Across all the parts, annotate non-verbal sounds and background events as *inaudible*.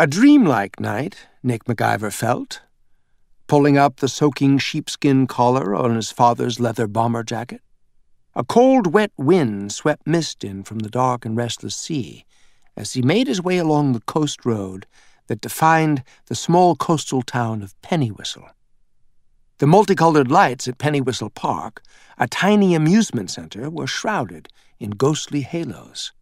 A dreamlike night, Nick McIver felt, pulling up the soaking sheepskin collar on his father's leather bomber jacket. A cold, wet wind swept mist in from the dark and restless sea as he made his way along the coast road that defined the small coastal town of Pennywhistle. The multicolored lights at Pennywhistle Park, a tiny amusement center, were shrouded in ghostly halos.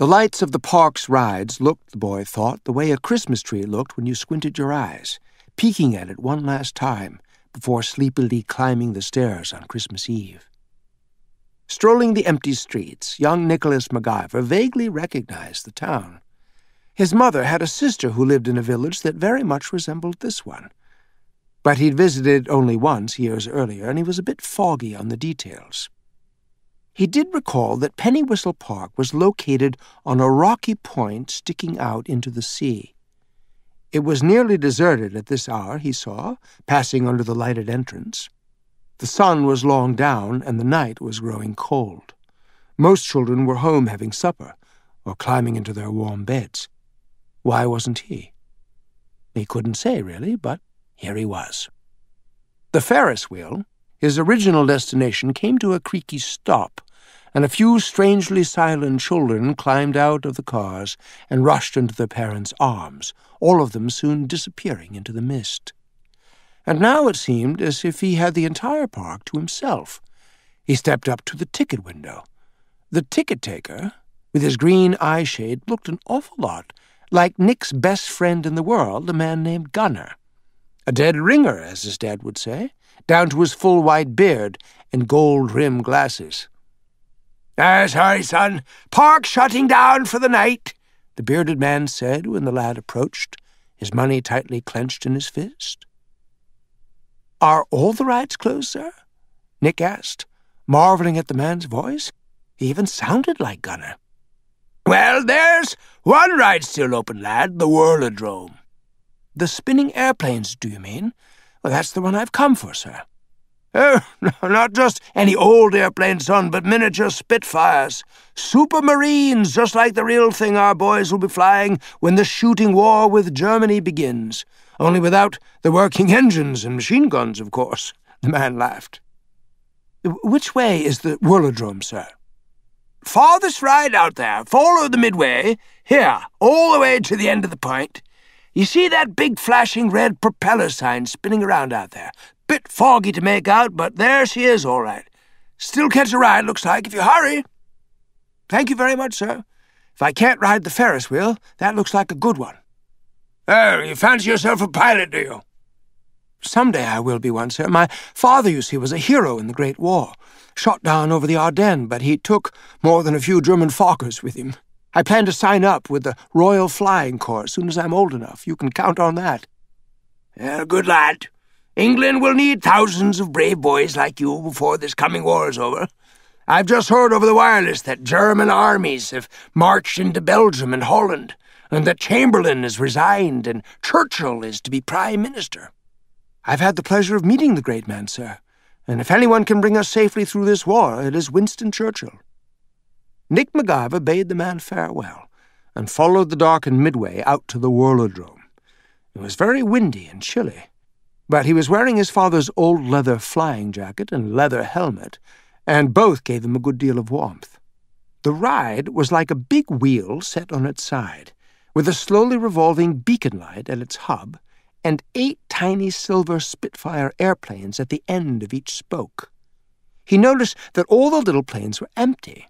The lights of the park's rides looked, the boy thought, the way a Christmas tree looked when you squinted your eyes, peeking at it one last time before sleepily climbing the stairs on Christmas Eve. Strolling the empty streets, young Nicholas McIver vaguely recognized the town. His mother had a sister who lived in a village that very much resembled this one. But he'd visited only once years earlier, and he was a bit foggy on the details. He did recall that Pennywhistle Park was located on a rocky point sticking out into the sea. It was nearly deserted at this hour, he saw, passing under the lighted entrance. The sun was long down, and the night was growing cold. Most children were home having supper, or climbing into their warm beds. Why wasn't he? He couldn't say, really, but here he was. The Ferris wheel, his original destination, came to a creaky stop, and a few strangely silent children climbed out of the cars and rushed into their parents' arms, all of them soon disappearing into the mist and now it seemed as if he had the entire park to himself. He stepped up to the ticket window. The ticket taker, with his green eye shade, looked an awful lot like Nick's best friend in the world, a man named Gunner. A dead ringer, as his dad would say, down to his full white beard and gold-rimmed glasses. Ah, sorry, son. Park shutting down for the night, the bearded man said when the lad approached, his money tightly clenched in his fist. Are all the rides closed, sir? Nick asked, marveling at the man's voice. He even sounded like Gunner. Well, there's one ride still open, lad, the Whirlodrome. The spinning airplanes, do you mean? Well, that's the one I've come for, sir. Oh, *laughs* not just any old airplane, son, but miniature Spitfires. Supermarines, just like the real thing our boys will be flying when the shooting war with Germany begins only without the working *laughs* engines and machine guns, of course. The man laughed. Which way is the Whirlodrome, sir? Farthest ride out there. Follow the midway. Here, all the way to the end of the point. You see that big flashing red propeller sign spinning around out there? Bit foggy to make out, but there she is, all right. Still catch a ride, looks like, if you hurry. Thank you very much, sir. If I can't ride the Ferris wheel, that looks like a good one. Oh, you fancy yourself a pilot, do you? Some day I will be one, sir. My father, you see, was a hero in the Great War. Shot down over the Ardennes, but he took more than a few German Fokkers with him. I plan to sign up with the Royal Flying Corps as soon as I'm old enough. You can count on that. Yeah, good lad. England will need thousands of brave boys like you before this coming war is over. I've just heard over the wireless that German armies have marched into Belgium and Holland and that Chamberlain is resigned and Churchill is to be Prime Minister. I've had the pleasure of meeting the great man, sir, and if anyone can bring us safely through this war, it is Winston Churchill. Nick McIver bade the man farewell and followed the darkened midway out to the Whirlodrome. It was very windy and chilly, but he was wearing his father's old leather flying jacket and leather helmet, and both gave him a good deal of warmth. The ride was like a big wheel set on its side, with a slowly revolving beacon light at its hub and eight tiny silver Spitfire airplanes at the end of each spoke. He noticed that all the little planes were empty.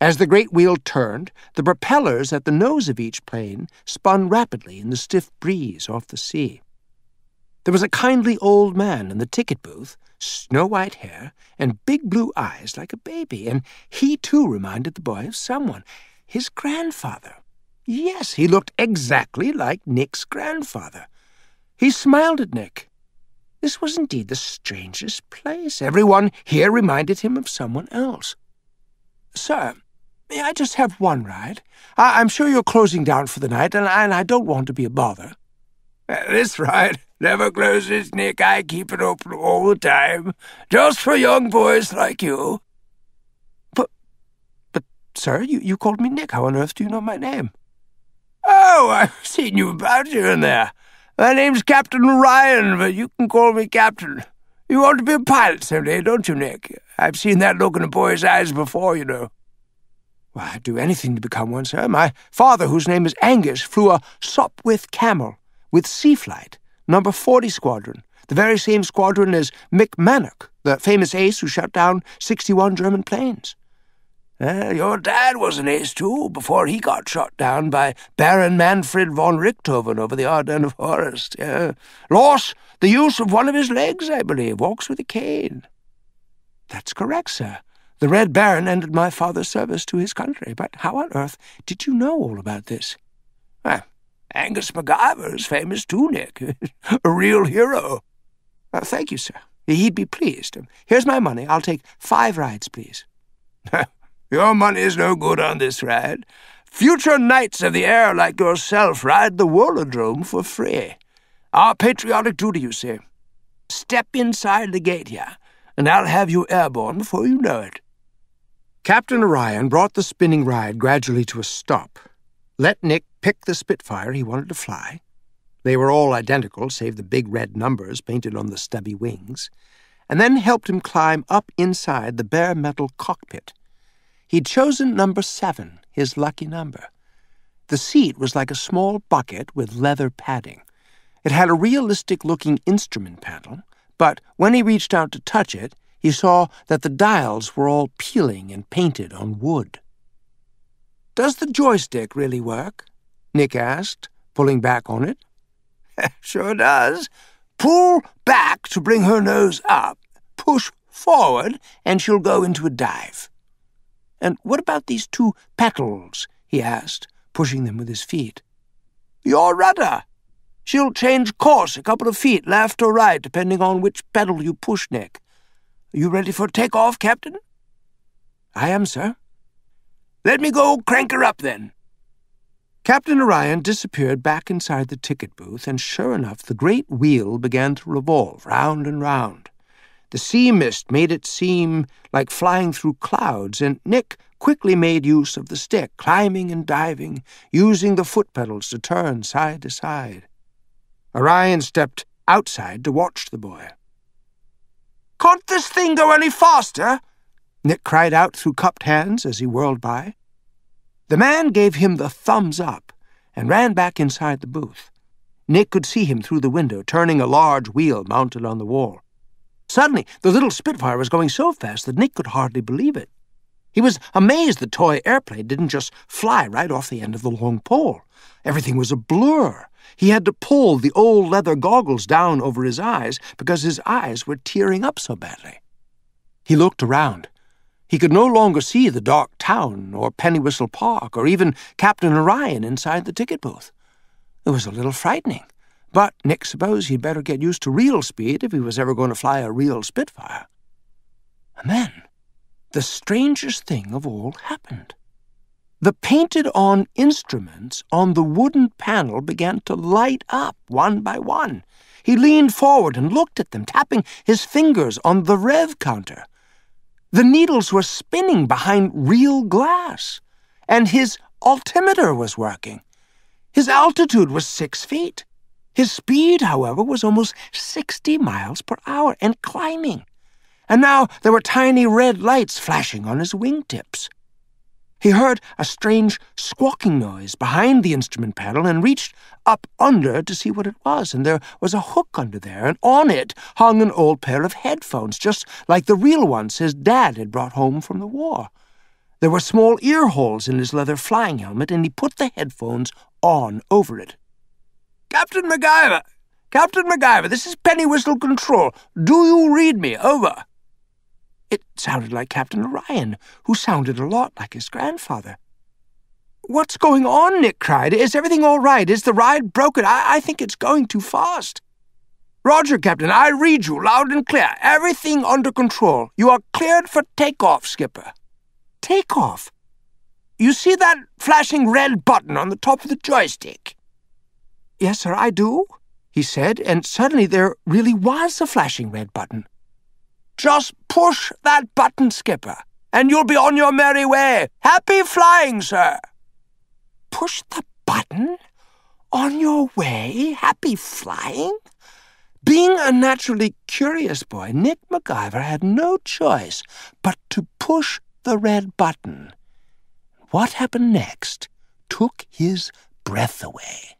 As the great wheel turned, the propellers at the nose of each plane spun rapidly in the stiff breeze off the sea. There was a kindly old man in the ticket booth, snow white hair and big blue eyes like a baby, and he too reminded the boy of someone, his grandfather. Yes, he looked exactly like Nick's grandfather. He smiled at Nick. This was indeed the strangest place. Everyone here reminded him of someone else. Sir, may I just have one ride? I- am sure you're closing down for the night, and I, and I don't want to be a bother. Uh, this ride never closes, Nick. I keep it open all the time, just for young boys like you. But, but, sir, you, you called me Nick. How on earth do you know my name? Oh, I've seen you about here and there. My name's Captain Orion, but you can call me Captain. You want to be a pilot someday, don't you, Nick? I've seen that look in a boy's eyes before, you know. I'd do anything to become one, sir. My father, whose name is Angus, flew a Sopwith Camel with C Flight, number 40 Squadron, the very same squadron as Mick Mannock, the famous ace who shot down 61 German planes. Uh, your dad was an ace, too, before he got shot down by Baron Manfred von Richthofen over the Ardennes forest. Uh, the use of one of his legs, I believe, walks with a cane. That's correct, sir. The Red Baron ended my father's service to his country, but how on earth did you know all about this? Well, Angus McIver is famous too, Nick. *laughs* a real hero. Thank you, sir. He'd be pleased. Here's my money. I'll take five rides, please. *laughs* Your money is no good on this ride. Future knights of the air like yourself ride the Whirlodrome for free. Our patriotic duty, you see. Step inside the gate here, and I'll have you airborne before you know it. Captain Orion brought the spinning ride gradually to a stop, let Nick pick the Spitfire he wanted to fly. They were all identical, save the big red numbers painted on the stubby wings, and then helped him climb up inside the bare metal cockpit He'd chosen number seven, his lucky number. The seat was like a small bucket with leather padding. It had a realistic looking instrument panel, but when he reached out to touch it, he saw that the dials were all peeling and painted on wood. Does the joystick really work? Nick asked, pulling back on it. *laughs* sure does. Pull back to bring her nose up. Push forward, and she'll go into a dive. And what about these two pedals? he asked, pushing them with his feet. Your rudder. She'll change course a couple of feet, left or right, depending on which pedal you push, Nick. You ready for take-off, Captain? I am, sir. Let me go crank her up, then. Captain Orion disappeared back inside the ticket booth, and sure enough, the great wheel began to revolve round and round. The sea mist made it seem like flying through clouds, and Nick quickly made use of the stick, climbing and diving, using the foot pedals to turn side to side. Orion stepped outside to watch the boy. Can't this thing go any faster? Nick cried out through cupped hands as he whirled by. The man gave him the thumbs up and ran back inside the booth. Nick could see him through the window, turning a large wheel mounted on the wall. Suddenly, the little Spitfire was going so fast that Nick could hardly believe it. He was amazed the toy airplane didn't just fly right off the end of the long pole. Everything was a blur. He had to pull the old leather goggles down over his eyes because his eyes were tearing up so badly. He looked around. He could no longer see the dark town or Pennywhistle Park or even Captain Orion inside the ticket booth. It was a little frightening. But Nick supposed he'd better get used to real speed if he was ever going to fly a real Spitfire. And then, the strangest thing of all happened. The painted on instruments on the wooden panel began to light up one by one. He leaned forward and looked at them, tapping his fingers on the rev counter. The needles were spinning behind real glass, and his altimeter was working. His altitude was six feet. His speed, however, was almost 60 miles per hour and climbing. And now there were tiny red lights flashing on his wingtips. He heard a strange squawking noise behind the instrument panel and reached up under to see what it was, and there was a hook under there, and on it hung an old pair of headphones, just like the real ones his dad had brought home from the war. There were small ear holes in his leather flying helmet, and he put the headphones on over it. Captain McIver! Captain McIver, this is Pennywhistle Control. Do you read me? Over. It sounded like Captain Orion, who sounded a lot like his grandfather. What's going on? Nick cried. Is everything all right? Is the ride broken? I, I think it's going too fast. Roger, Captain. I read you loud and clear. Everything under control. You are cleared for takeoff, Skipper. Takeoff? You see that flashing red button on the top of the joystick? Yes, sir, I do, he said, and suddenly there really was a flashing red button. Just push that button, Skipper, and you'll be on your merry way. Happy flying, sir. Push the button? On your way, happy flying? Being a naturally curious boy, Nick McIver had no choice but to push the red button. What happened next took his breath away.